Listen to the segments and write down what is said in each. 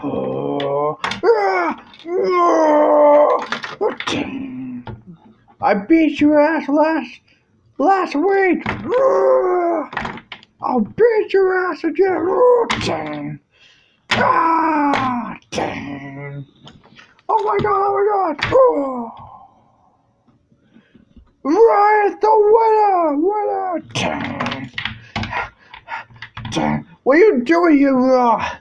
Oh. I beat your ass last last week. I'll beat your ass again. Ah, dang. Oh my god, oh my god. Oh. Right, the winner, winner. Dang. Dang. What are you doing, you uh,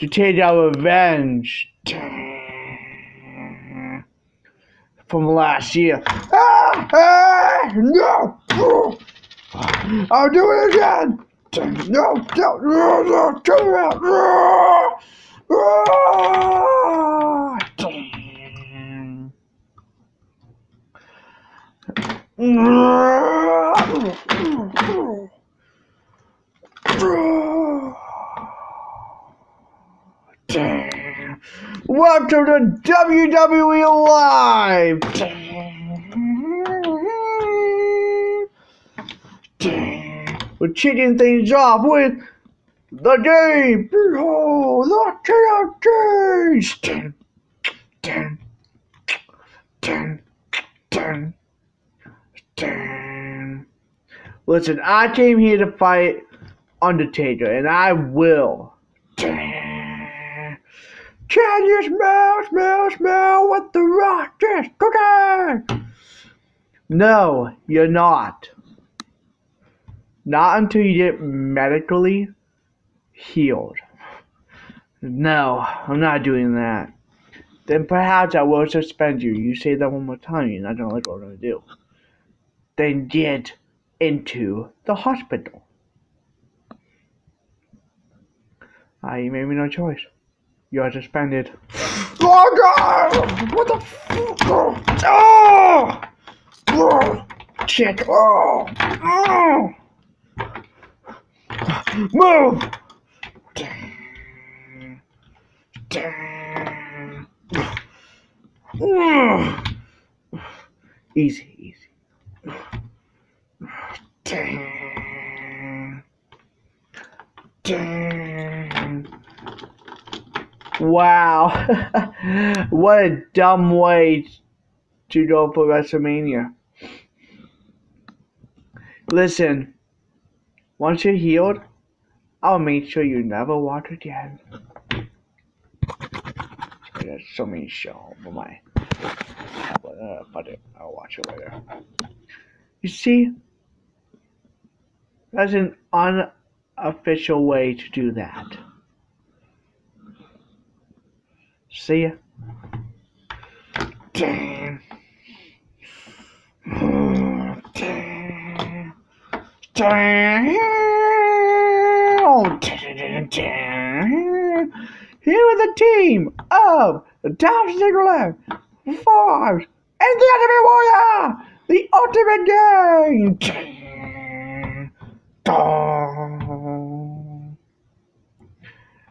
to take our revenge? From last year. Ah, ah, no. I'll do it again. No, no, no, no, turn around. Ah, ah, dang. Welcome to WWE Live. We're kicking things off with the game. Behold the. Dun, dun, dun, dun, dun. Listen, I came here to fight Undertaker, and I will. Can you smell, smell, smell what the rock is cooking? No, you're not. Not until you get medically healed. No, I'm not doing that. Then perhaps I will suspend you. You say that one more time, you're not gonna like what I'm gonna do. Then get into the hospital. I made me no choice. You are suspended. Oh god! What the fuck? Ah! Oh! Ah! Oh! Ah! Shit! Oh! Oh! Move! Easy. Damn. Damn. Wow. what a dumb way to go for WrestleMania. Listen, once you're healed, I'll make sure you never walk again. So many shows on my uh, but I'll watch it later. You see, that's an unofficial way to do that. See ya. Damn. Damn. Damn. Here are the team of the Dolph Ziggler, Forbes, and the Ultimate Warrior, the Ultimate Game.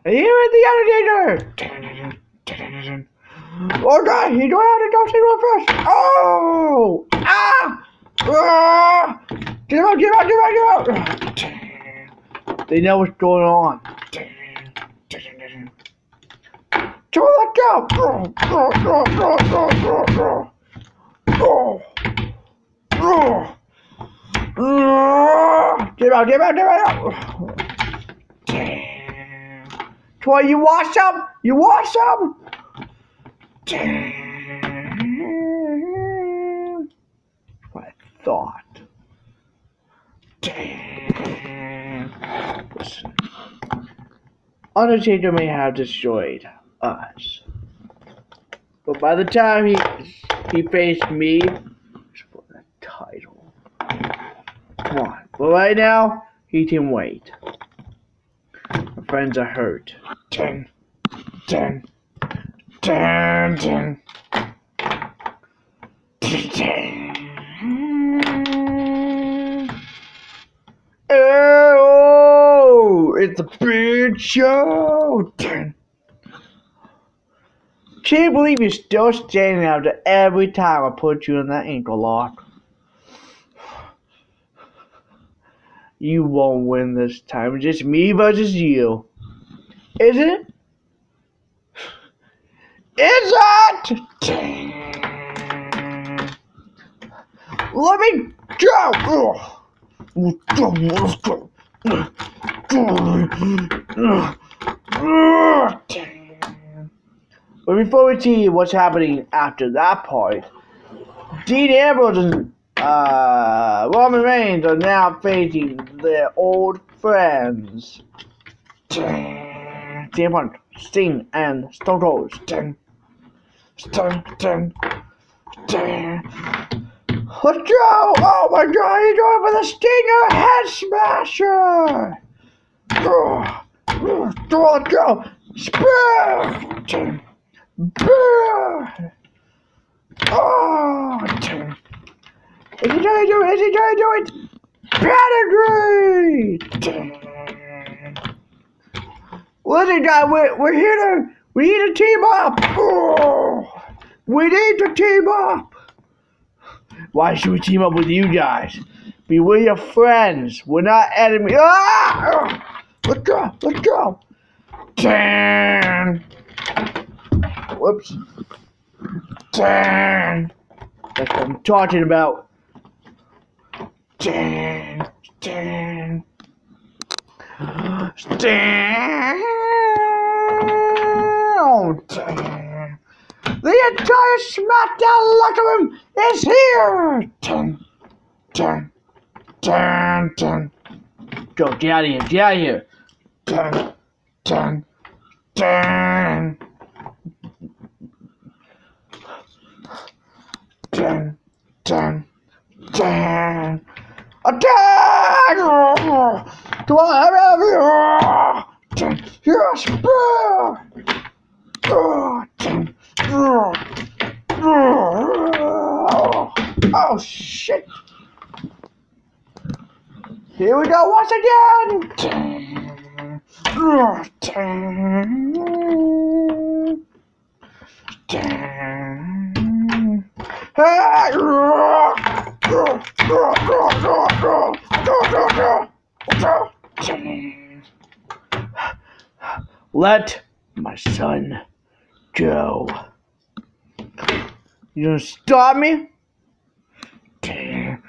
Here is the Undertaker. Oh god, he's going out to Dolph Ziggler first. Oh! Ah! Ah! Get out, get out, get out, get out! They know what's going on. So let go! Oh, oh, oh, oh, oh, oh, oh. Oh. Oh. Get out, get out, get out! Damn. Troy, you wash him? You wash him? I thought. Listen. Undertaker may have destroyed us. But by the time he he faced me, for the title. Come on. But right now, he can wait. My friends are hurt. Ten. Ten. Ten. Ten. Oh, it's a big show. Can't believe you're still standing after every time I put you in that ankle lock. You won't win this time. It's just me versus you. Is it? Is it? Let me go! Let's go. But before we see what's happening after that part, Dean Ambrose and uh, Roman Reigns are now facing their old friends. CM Punk, Sting, and Stone Cold. Sting, Sting, Sting. Let's go! Oh my god, he's going for the Stinger Head Smasher! Let's go! Spear! Spear! Oh! Is he trying to do it? Is he trying to do it? Pedigree! Listen, guys, we're, we're here to, we need to team up! Oh, we need to team up! Why should we team up with you guys? Be we're your friends. We're not enemies. Ah! Let's go. Let's go. Damn. Whoops. Damn. That's what I'm talking about. Damn. Damn. Damn. Damn. The entire SmackDown locker room is here! Dun, dun, dun, dun. Go, get out of here, get out of here. Dun, dun, dun. Dun, dun, dun. Attack! Do I have you? Yes, Oh, dun. Oh, oh shit! Here we go once again! Let my son go. You gonna stop me? Damn.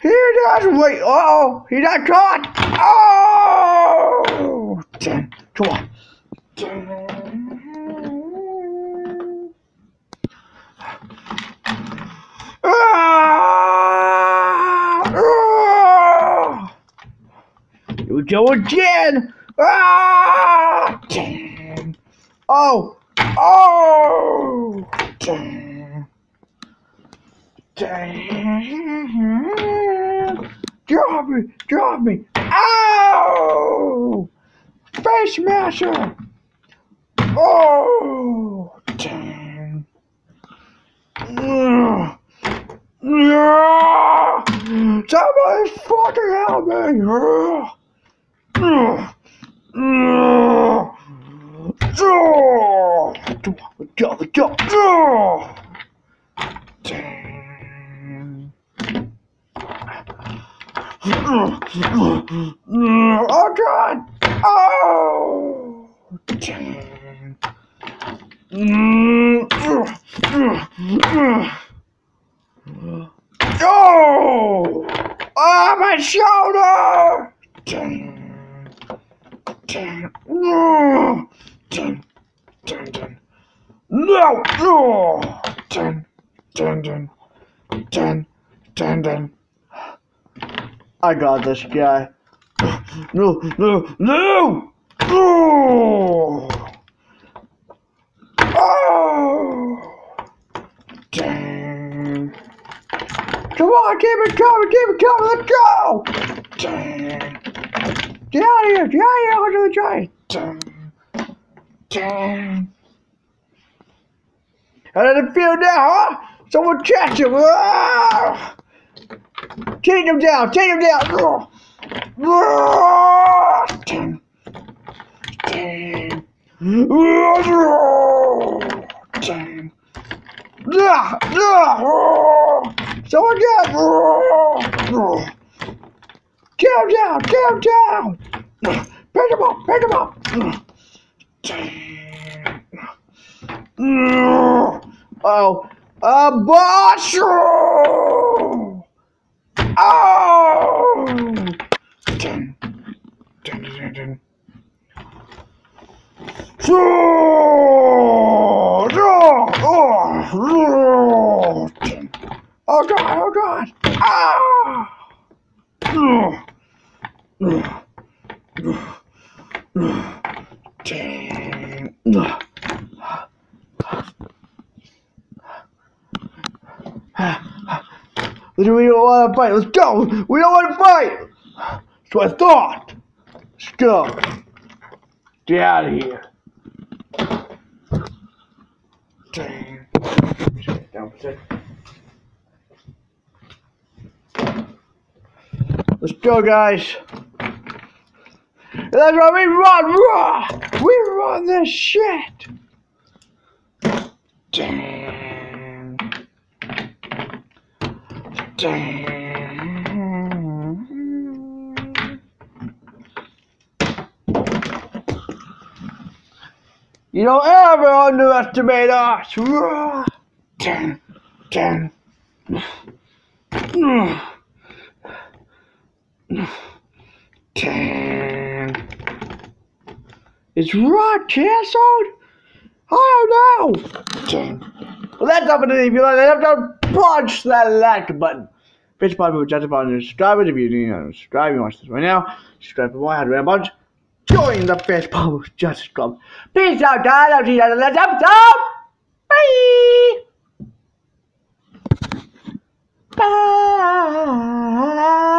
He does wait. Uh oh, he got caught. Oh, damn. Come on. Ah! Ah! Here we go again. Ah! Damn. Oh. Oh. Damn. Damn. Drop me. Drop me. Ow. Face smasher. Oh. Damn. Ugh. Ugh. Somebody fucking help me! Ugh. Ugh. Ugh. Ugh. Go, go, go! Damn. Oh god! Oh! Oh! Oh, my shoulder! Damn. Damn, damn. No! No! Damn. Dun dun dun dun dun. I got this guy. No, no, no! Oh! Oh! Ah. Dang. Come on, keep it coming, keep it coming, let's go! Dang. Get out of here, get out of here, onto the giant. Dang. Dang. How does it feel now, huh? Someone catch him! Ah! Take him down! Take him down! Ah! Dang. Dang. Dang. Ah! Ah! Someone! Get him down! Get him down! Pick him up! Pick him up! Oh, a boss! Oh! Dun, dun, dun, dun. Oh, God, oh God, ah! Dang. We don't want to fight. Let's go. We don't want to fight. So I thought. Let's go. Get out of here. Let's go, guys. That's why we run, run. We run this shit. Damn. Damn. You don't ever underestimate us. Rah. Dang. Dang. Is Raw canceled? I don't know. Dang. Well, that's up to you. If you like that episode, punch that like button. Bitch, by people, just upon subscribers. If you need to subscribe, you watch this right now. Subscribe for more. How to a bunch. Join the Fish Bubble Justice Club. Peace out, guys. I'll see you in the next episode. Bye. Bye.